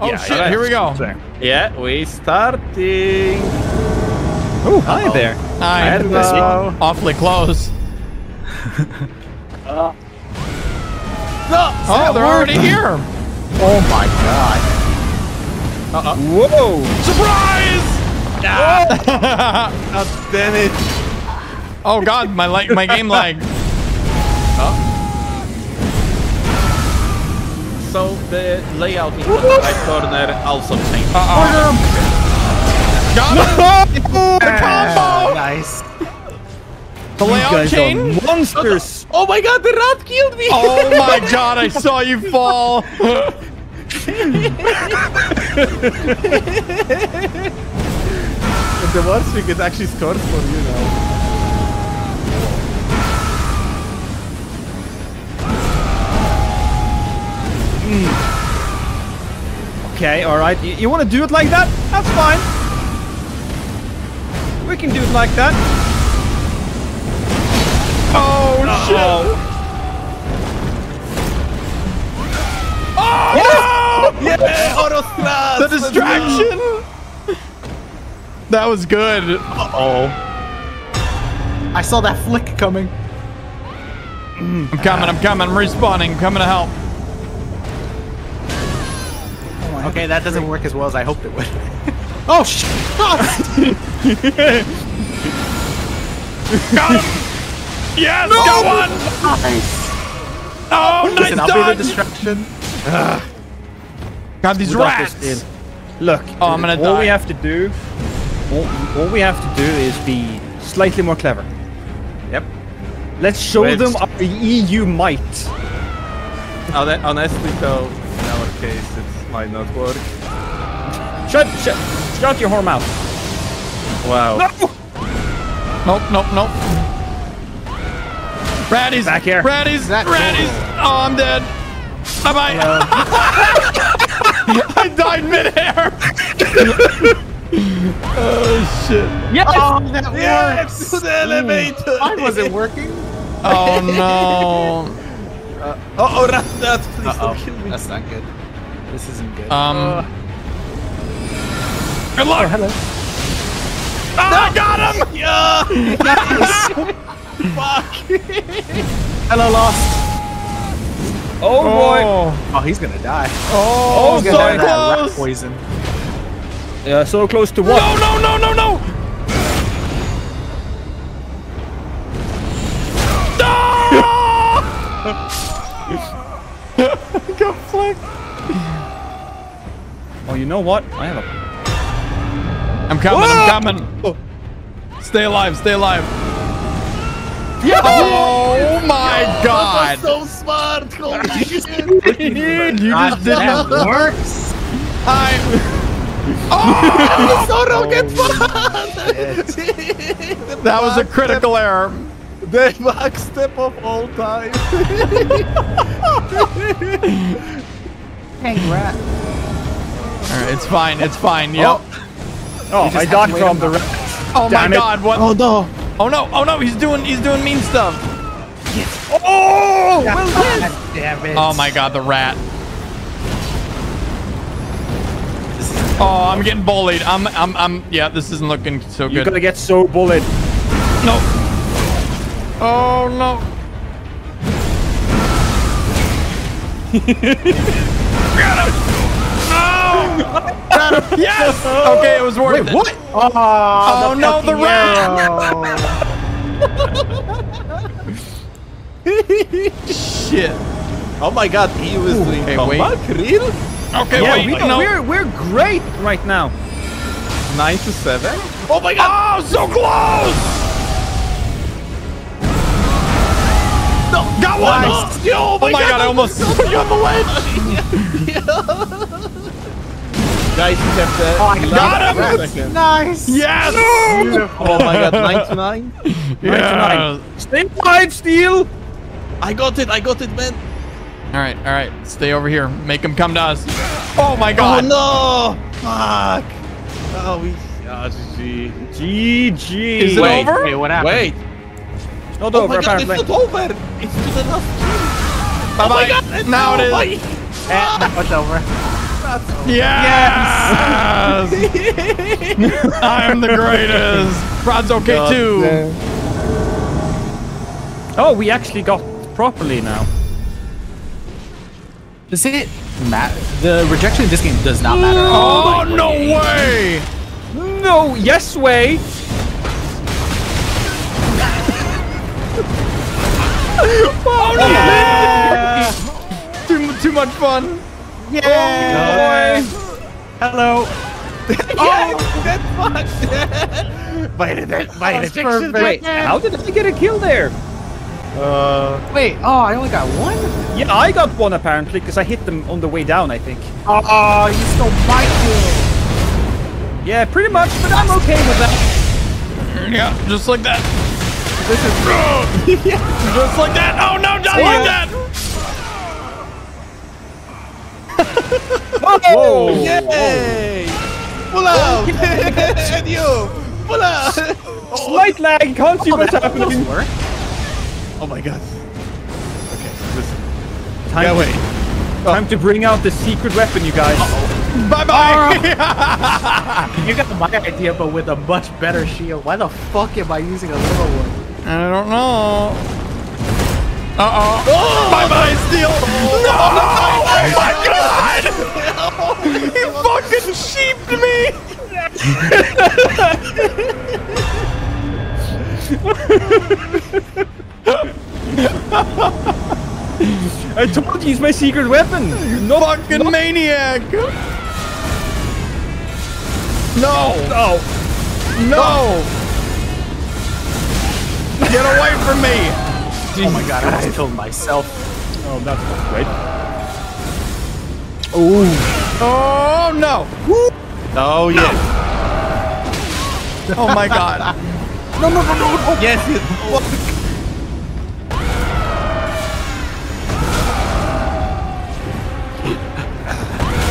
Oh Yeah, shit, yeah, here we go. Yeah, we starting. Oh, hi there. Hi. Hello. Awfully close. No, oh, oh, they're already here. Oh my god. Uh-uh. Whoa! Surprise! God damn it. oh god, my lag, my game lag. So the layout in the right corner also changed. Uh-oh. Got him. the combo. Ah, nice. The layout guys are. Monsters! Oh my god, the rat killed me! Oh my god, I saw you fall. the worst we could actually score for you now. Okay, alright. You, you want to do it like that? That's fine. We can do it like that. Oh shit. Oh no! Yeah, Orostras! The distraction. That was good. Oh. I saw that flick coming. I'm coming, I'm coming, I'm respawning, I'm coming to help. Okay, that doesn't work as well as I hoped it would. oh shit! Got him! Yes, got one! nice. Oh, nice Listen, I'll be the dodge! distraction. God, these We got this, rats! Look, Oh, I'm gonna all die. we have to do, all, all we have to do is be slightly more clever. Yep. Let's show Wait. them our EU might. Honestly though, in our case, it might not work. Shut, shut, shut your whore mouth. Wow. Nope, nope, nope. Ratties! Back here. Ratties! That- Ratties! Oh, I'm dead. Bye bye. I died midair. oh shit. Yes! Oh, that Yes! To the elevator! Mine wasn't working. Oh no. Oh, oh, rat, rat, please don't kill me. That's not good. This isn't good. Um. Good luck. hello. Oh, I got him. Yeah! Fuck! Hello, Lost. Oh, boy. Oh, he's gonna die. Oh, He's so gonna die of that rat close. poison. Yeah, so close to No, what? no, no, no, no. No! Go flick. Oh, you know what? I have a. I'm coming, I'm coming. Stay alive, stay alive. Oh my god. So smart! Holy shit! You just did oh, that works. I. so oh rocket That was a critical error. The back step of all time. Hang rat. Alright, it's fine, it's fine. Yep. Oh, oh I dodged from the rat. Oh, my it. god, what? Oh no! Oh no, oh no, he's doing he's doing mean stuff. Oh! God damn it. Oh my god, the rat. Oh, I'm getting bullied. I'm I'm I'm yeah, this isn't looking so good. You're gonna get so bullied. No. Oh no. Got him. No. yes. Okay, it was worth it. What? Oh, Oh no, the rat. Shit. Oh my god, he was doing Okay, comeback? Real? Okay, Yeah, wait. we, no. we're we're great right now. 9 to 7? Oh my god! Oh, so close. No, got one. Nice. Oh Yo, Oh my god, I almost put you on the ledge. Guys, you have the. Oh, I got him. second. Nice. Yes. Oh my god, 99? Yeah. Stay alive, Steel. I got it, I got it, man. All right, all right. Stay over here. Make him come to us. Oh my god! Oh no! Fuck! Oh, we. GG. GG. Is it Wait, over? Wait, what happened? Wait! It's not Oh over my god, apparently. it's not over! It's to the last Bye Oh my bye. god! it's Now it over. Eh, no, it's over. Ah, Yes! I'm the greatest. Rod's okay God too. damn. Oh, we actually got properly now. Does it matter? The rejection in this game does not matter. Oh, no way! No, yes way. Oh no! too, too much fun. Yeah. Hello. Oh, that's fucked. By the by That's perfect. Wait, how did I get a kill there? Uh, Wait, oh, I only got one? Yeah, I got one apparently because I hit them on the way down. I think. Oh, you stole my kill. Yeah, pretty much, but I'm okay with that. Yeah, just like that. This is just like that. Oh no, not like that. Whoa! yay! Pull out! and you! Pull out! Slight lag, can't see what's happening. Work? Oh my god. Okay, listen. Time, Yeah, wait. time oh. to bring out the secret weapon, you guys. Bye bye. You got my idea, but with a much better shield. Why the fuck am I using a little one? I don't know. Uh oh. Bye bye, Steel. No! Oh my god! He fucking sheeped me. I told you he's my secret weapon. You No fucking maniac. No. No! No. Get away from me. Oh my god, I almost killed myself. oh, that's not great. Oh no. Oh yes. Oh my god. No, no, no, no, no. Yes, it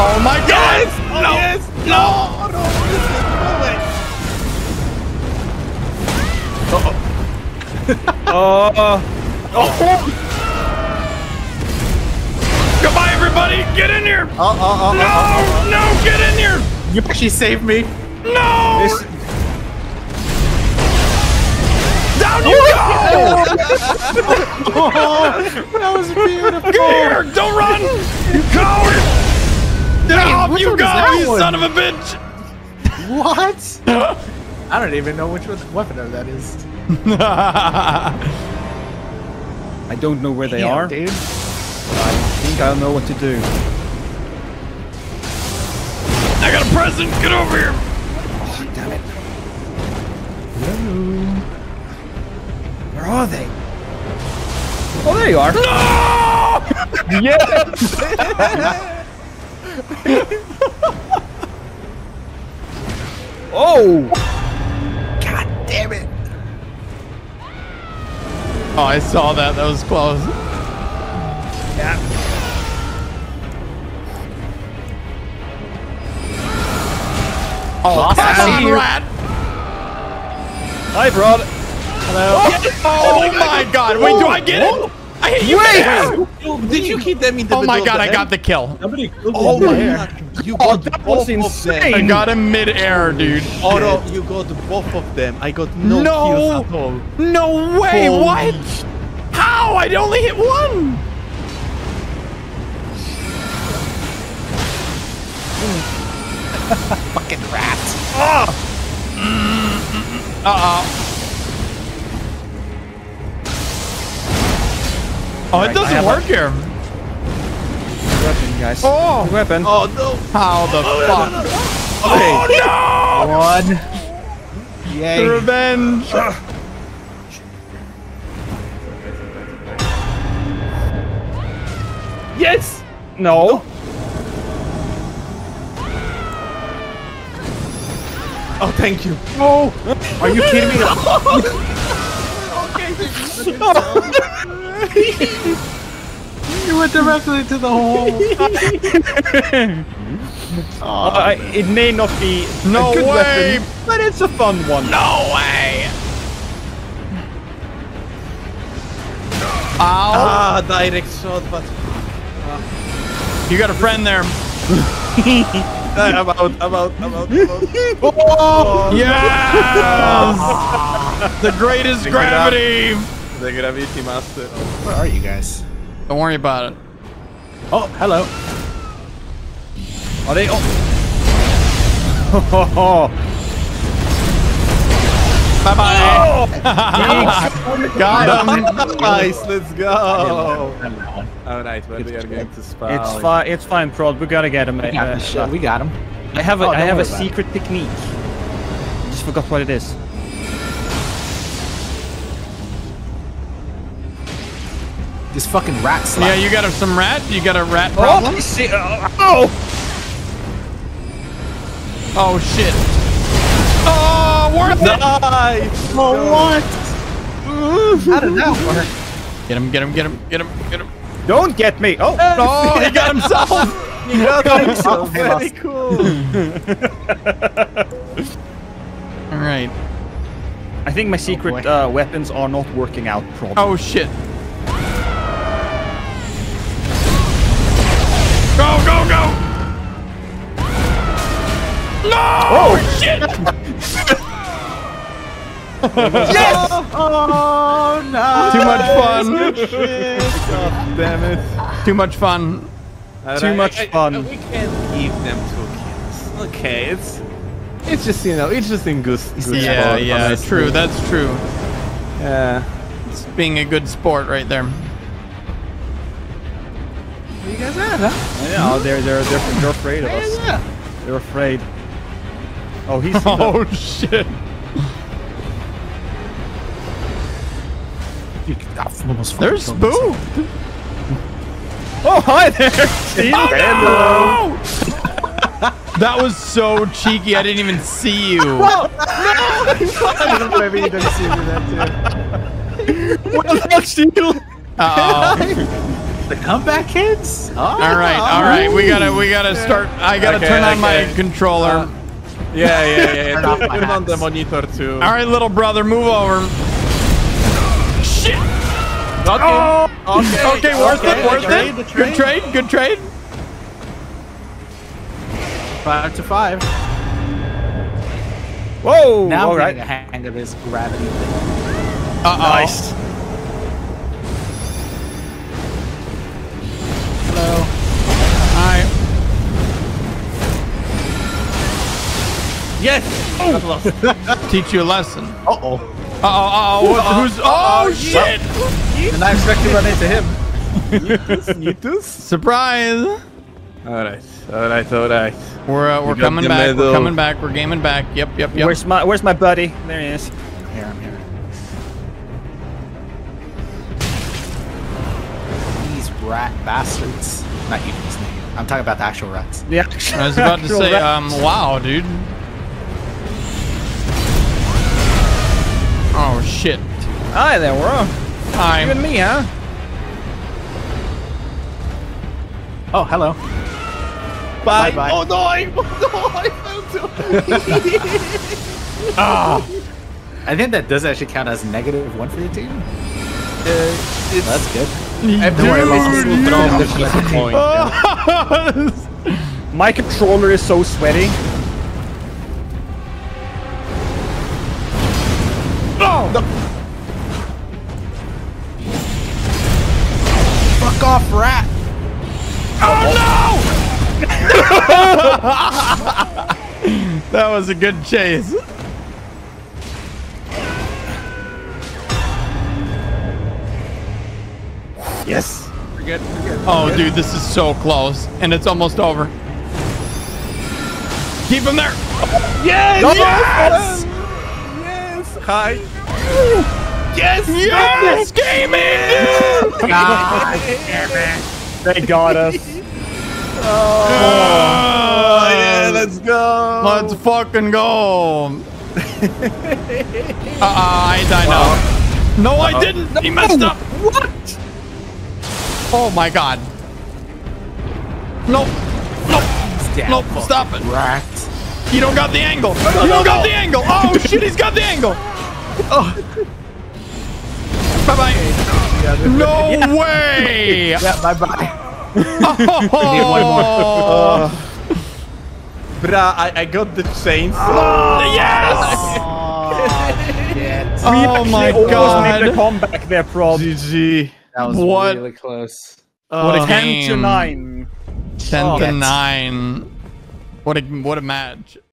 Oh my god. Oh, no. yes! No! No! Uh, Oh. Goodbye, everybody. Get in here. Oh, oh, oh, No, oh, no, get in here. oh. You actually saved me. No. this, Down you go. That was beautiful. Here. Don't run. You coward. Off which you go, you one? son of a bitch. What? I don't even know which weapon that is. I don't know where they Damn, are. dude. I think I know what to do. I got a present. Get over here. Damn it. Where are they? Oh, there you are. No. Yes! oh! God damn it. Oh, I saw that. That was close. Oh, Lost fucking out here. rat. Hi, Brad. Oh, oh, oh my god. Wait, do I get it? I hit you. Wait! Did you keep them in the Oh my god, the I got the kill. Somebody killed Oh my oh, god! You Oh, got that was both of them. insane. I got him mid-air, dude. Oro, you got both of them. I got no, No. kills at all. No way. Holy What? How? I only hit one. Fucking rat. Ah! Uh-oh. Oh, it doesn't have work here. Weapon, guys. Oh. Weapon. Oh no! How the oh, fuck? Okay. Oh One. no! Yay. The Revenge. Ah. Yes! No. Oh, thank you. Oh, are you kidding me? you went directly to the hole. Uh, it may not be No a good way. weapon, but it's a fun one. No way. Ow. Ah, direct shot, but You got a friend there. I'm out, I'm out, I'm out, I'm out. Yes! the greatest Pick it gravity! The Gravity Master. Where are you guys? Don't worry about it. Oh, hello. Are they? Oh. Bye bye. Got him. Nice, let's go. Done. Alright, well, we are going to spy. It's fine. It's fine, Prod. We gotta get him. We got uh. We got him. I have a, Oh, I have a worry it. secret technique. I just forgot what it is. This fucking rat slap. Yeah, you got a, some rat? You got a rat problem? Oh, see, uh, oh! Oh, shit. Oh, worth it. Nice! Oh, what? How did that work? Get him, get him, get him, get him, get him. Don't get me! Oh! Oh, he got himself. You got himself. Very cool. All right. I think my secret boy. uh, weapons are not working out, Prod. Oh, shit. No! Oh, shit. yes! Oh, no. Too much fun. God damn it. Too much fun. Too much fun. we can't give them two kills. Okay, it's it's just you know it's just in good. good Yeah, sport, yeah, honestly. true. That's true. Yeah. It's being a good sport right there. You guys at, huh? Yeah, they're, they're, they're, they're afraid of us. Yeah. They're afraid. Oh, he's. Oh shit! You almost fucking There's killed. Boo. Oh, hi there! Steve. Oh, That was so cheeky. I didn't even see you. Maybe you didn't see me that Well done, Steve. Uh-oh. The comeback kids? Oh, All right, all right. We gotta, we gotta start. I gotta Okay, turn on my okay. controller. Uh, Yeah, yeah, yeah. Turn yeah. off Put it on the monitor too. all right, little brother, move over. Shit. Got Oh. Okay. Okay, worth okay, it, worth trade, it. the Good trade, good trade. Five to five. Whoa! Now all I'm right. getting a hang of this gravity thing. Uh oh. Nice. Yes! Teach you a lesson. Uh-oh. Uh oh, uh oh. Who's? Oh shit! And I expect to run into him. Snitus. Surprise. All right, all right, all right. We're uh, we're got coming the back. We're coming back. We're gaming back. Yep, yep, yep. Where's my Where's my buddy? There he is. Here, I'm here. These rat bastards. Not you, Disney. I'm talking about the actual rats. Yeah. I was about to say, um, wow, dude. Shit. Hi there, we're on. You and me, huh? Oh, hello. Bye. Bye-bye. Oh no! I, oh no! I fell to. Ah. I think that does actually count as negative one for your team. Uh, That's good. Don't worry, Lawson. Throw the point. My controller is so sweaty. Fuck off, rat! Oh, oh no! that was a good chase. Yes. Forget, forget. Oh, dude, this is so close, and it's almost over. Keep him there. Yes! Yes! Yes! Hi! Yes! Yes! Gaming! God! They got us. Oh, yeah, let's go! Let's fucking go. uh, I died now. No, I didn't. He messed up. What? Oh my god. Nope. Nope. Damn, Nope. Stop it. Rat. You don't got the angle. You don't got the angle. Oh shit, he's got the angle. Oh. Bye bye. No way. Yeah, bye bye. Oh, Bruh, I, I got the chains. yes! Shit. Oh my Almost made the god. comeback there, Prod. GG. That was What? really close. What a Uh, game. 10 to 9. 10 Oh. to 9. What a what a match.